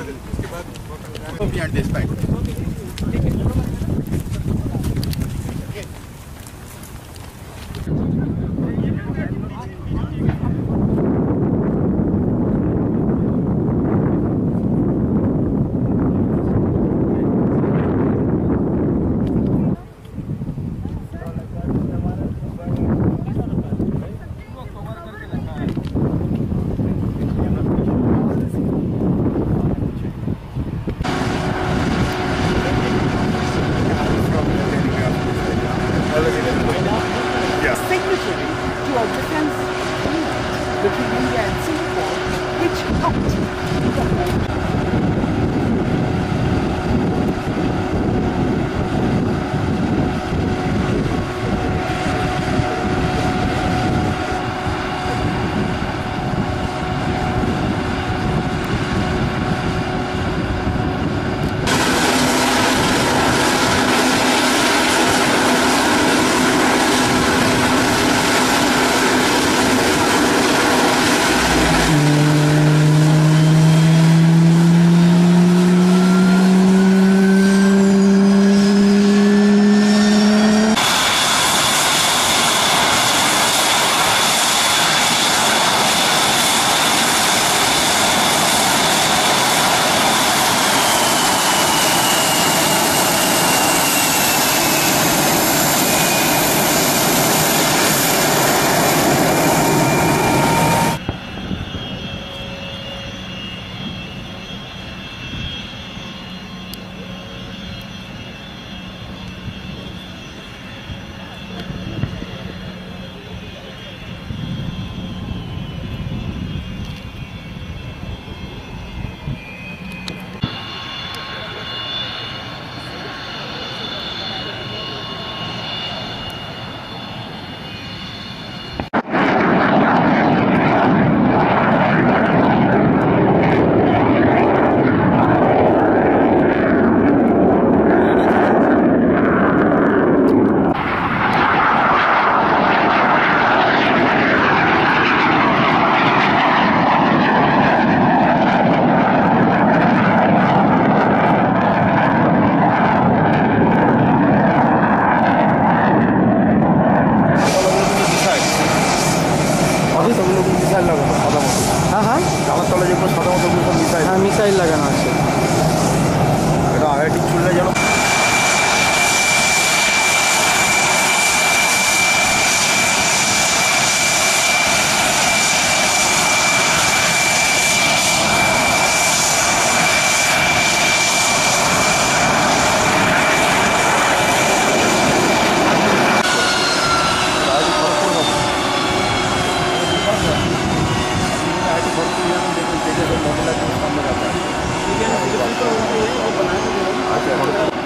उसके बाद स्टाइल लगाना है Thank you. 今天这个任务是异常困难的，